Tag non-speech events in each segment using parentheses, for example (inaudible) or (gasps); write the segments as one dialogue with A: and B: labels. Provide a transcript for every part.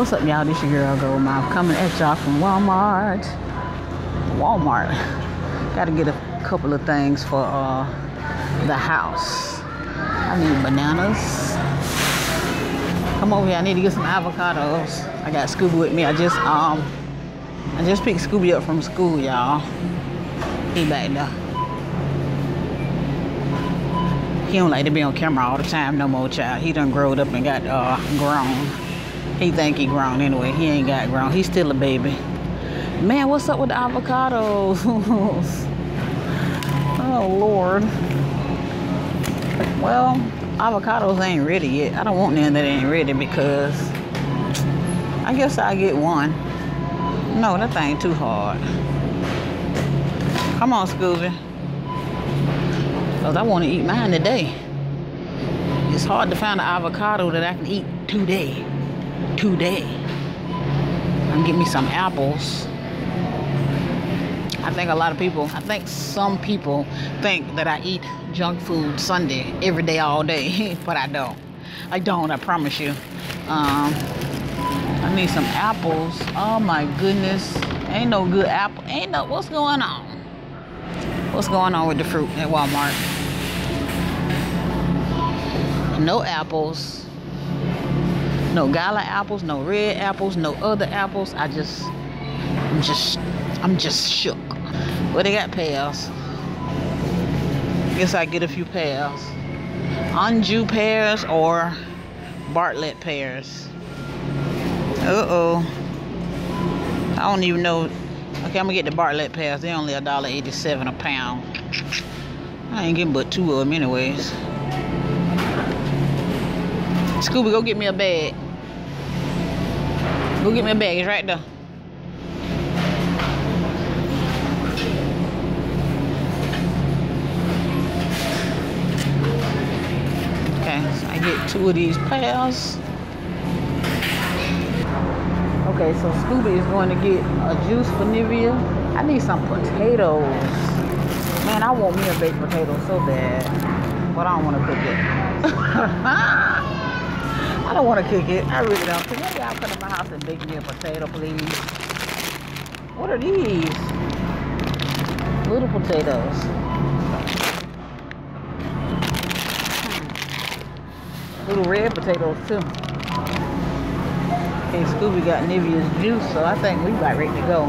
A: What's up, y'all? This your girl Goldmouth coming at y'all from Walmart. Walmart. Got to get a couple of things for uh, the house. I need bananas. Come over here. I need to get some avocados. I got Scooby with me. I just um, I just picked Scooby up from school, y'all. He back there. He don't like to be on camera all the time no more, child. He done growed up and got uh, grown. He think he grown anyway. He ain't got grown. He's still a baby. Man, what's up with the avocados? (laughs) oh, Lord. Well, avocados ain't ready yet. I don't want none that ain't ready because I guess I'll get one. No, that thing too hard. Come on, Scooby. Because I want to eat mine today. It's hard to find an avocado that I can eat today. Today. Can get me some apples. I think a lot of people, I think some people think that I eat junk food Sunday every day, all day, (laughs) but I don't. I don't, I promise you. Um, I need some apples. Oh my goodness. Ain't no good apple. Ain't no, what's going on? What's going on with the fruit at Walmart? No apples. No gala apples, no red apples, no other apples. I just, I'm just, I'm just shook. Well, they got pears. Guess I get a few pears. Anjou pears or Bartlett pears. Uh-oh. I don't even know. Okay, I'm gonna get the Bartlett pears. They're only $1.87 a pound. I ain't getting but two of them anyways. Scooby, go get me a bag. Go get me a bag. It's right there. Okay, so I get two of these pears. Okay, so Scooby is going to get a juice for Nivea. I need some potatoes. Man, I want me a baked potato so bad. But I don't want to cook it. (laughs) I don't want to cook it. I really don't. Can one of y'all come to my house and bake me a potato, please? What are these? Little potatoes. Hmm. Little red potatoes too. Okay, Scooby got Nivea's juice, so I think we about ready to go.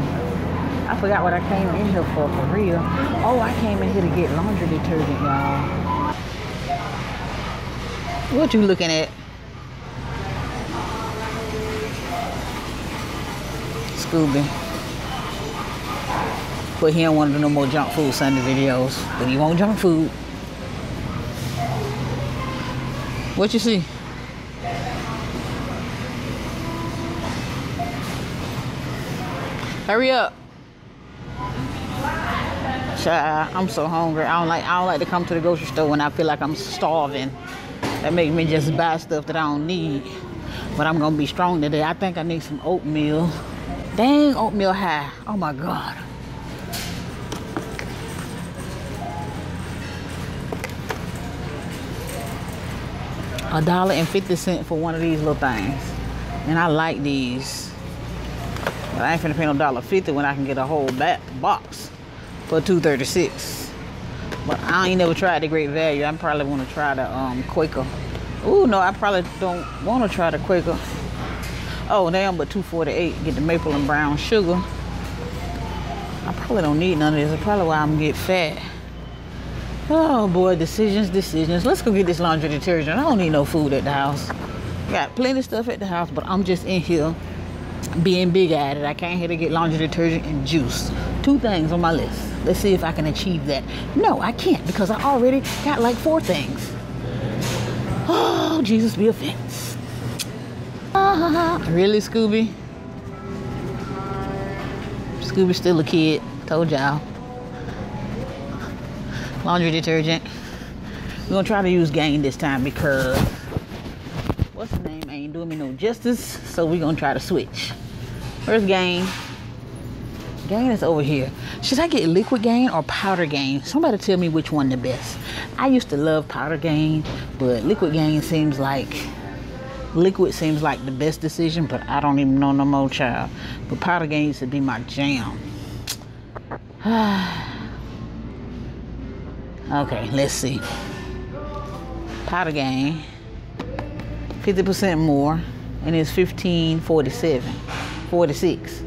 A: I forgot what I came in here for, for real. Oh, I came in here to get laundry detergent, y'all. What you looking at? But he don't want to do no more junk food Sunday videos. But he want junk food. What you see? Hurry up. Child, I'm so hungry. I don't like I don't like to come to the grocery store when I feel like I'm starving. That makes me just buy stuff that I don't need. But I'm gonna be strong today. I think I need some oatmeal. Dang oatmeal high. Oh my god. A dollar and fifty cent for one of these little things. And I like these. But I ain't finna pay no dollar fifty when I can get a whole back box for two thirty six. But I ain't never tried the great value. I probably want to try the um, Quaker. Ooh, no, I probably don't want to try the Quaker. Oh, damn, but 248. Get the maple and brown sugar. I probably don't need none of this. That's probably why I'm get fat. Oh boy, decisions, decisions. Let's go get this laundry detergent. I don't need no food at the house. Got plenty of stuff at the house, but I'm just in here being big at it. I came here to get laundry detergent and juice. Two things on my list. Let's see if I can achieve that. No, I can't because I already got like four things. (gasps) Oh, Jesus be offense. Really, Scooby? Scooby's still a kid. Told y'all. Laundry detergent. We're gonna try to use Gain this time because what's the name ain't doing me no justice. So we're gonna try to switch. Where's Gain? Gain is over here. Should I get liquid gain or powder gain? Somebody tell me which one the best. I used to love powder gain, but liquid gain seems like Liquid seems like the best decision, but I don't even know no more, child. But powder used to be my jam. (sighs) okay, let's see. Powder gain, 50% more, and it's 1547, 46.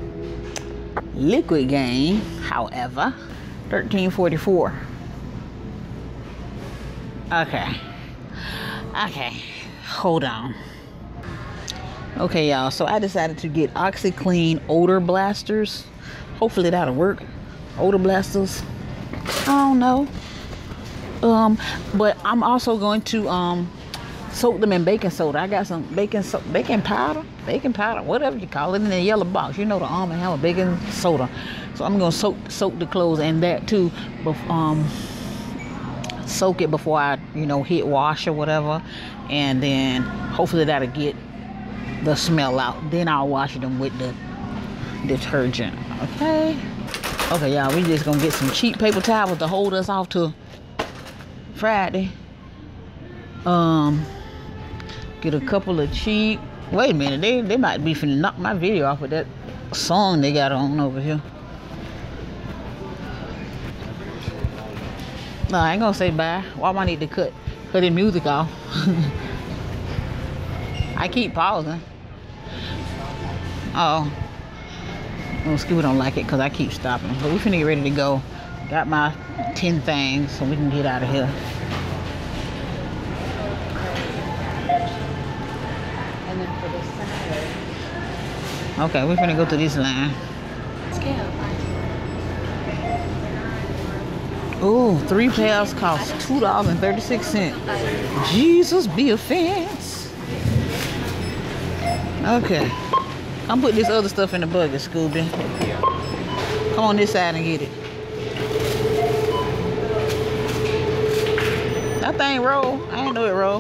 A: Liquid gain, however, 1344. Okay. Okay. Hold on. Okay, y'all. So I decided to get OxiClean odor blasters. Hopefully that'll work. Odor blasters. I don't know. Um, but I'm also going to um soak them in baking soda. I got some baking so baking powder, baking powder, whatever you call it, in the yellow box. You know the Arm & Hammer baking soda. So I'm gonna soak soak the clothes in that too. But um soak it before I, you know, hit wash or whatever. And then hopefully that'll get the smell out. Then I'll wash them with the detergent. Okay. Okay, y'all, we just gonna get some cheap paper towels to hold us off to Friday. Um, get a couple of cheap. Wait a minute, they they might be finna knock my video off with that song they got on over here. No, I ain't gonna say bye. Why am I need to cut cut the music off? (laughs) I keep pausing. Oh. Well, Scooby don't like it because I keep stopping. But we finna get ready to go. Got my 10 things so we can get out of here.
B: And then for the salad,
A: Okay, we're finna go to this line. Ooh, three pears cost $2.36. Jesus be a fence. Okay. I'm putting this other stuff in the bucket, Scooby. Come on this side and get it. That thing roll. I didn't know it roll.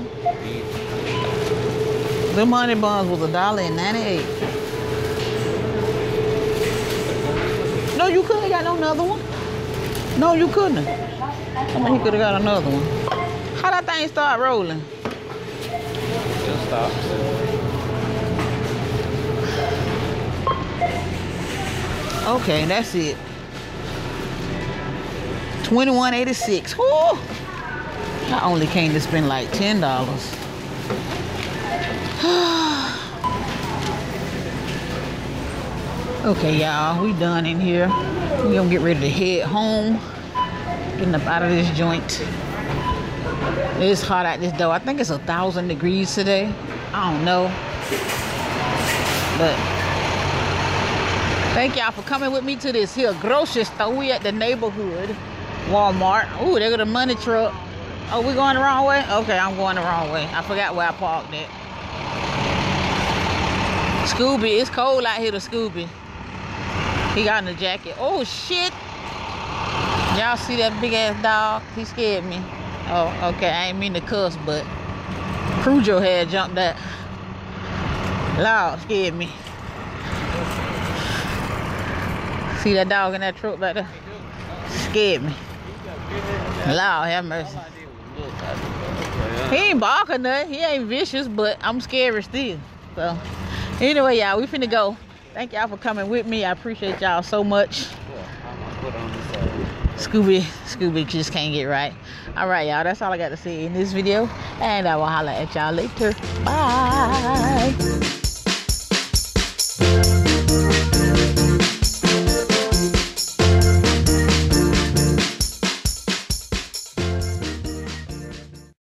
A: The money buns was a dollar and ninety-eight. No, you couldn't have got no another one. No, you couldn't. I mean, he could have got another one. How that thing start rolling? Okay, that's it. Twenty-one eighty-six. Whoo! I only came to spend like ten dollars. (sighs) okay, y'all, we done in here. We gonna get ready to head home. Getting up out of this joint. It's hot out this door. I think it's a thousand degrees today. I don't know, but Thank y'all for coming with me to this here grocery store. We at the neighborhood Walmart. Ooh, there go the money truck. Oh, we going the wrong way? Okay, I'm going the wrong way. I forgot where I parked at. Scooby, it's cold out here to Scooby. He got in the jacket. Oh shit. Y'all see that big ass dog? He scared me. Oh, okay. I ain't mean to cuss, but Cujo had jumped that. Loud scared me. See that dog in that truck back there? Scared me. Lord have mercy. He ain't barking nothing. He ain't vicious, but I'm scary still. So anyway, y'all, we finna go. Thank y'all for coming with me. I appreciate y'all so much. Scooby, Scooby just can't get right. All right, y'all, that's all I got to say in this video. And I will holler at y'all later. Bye.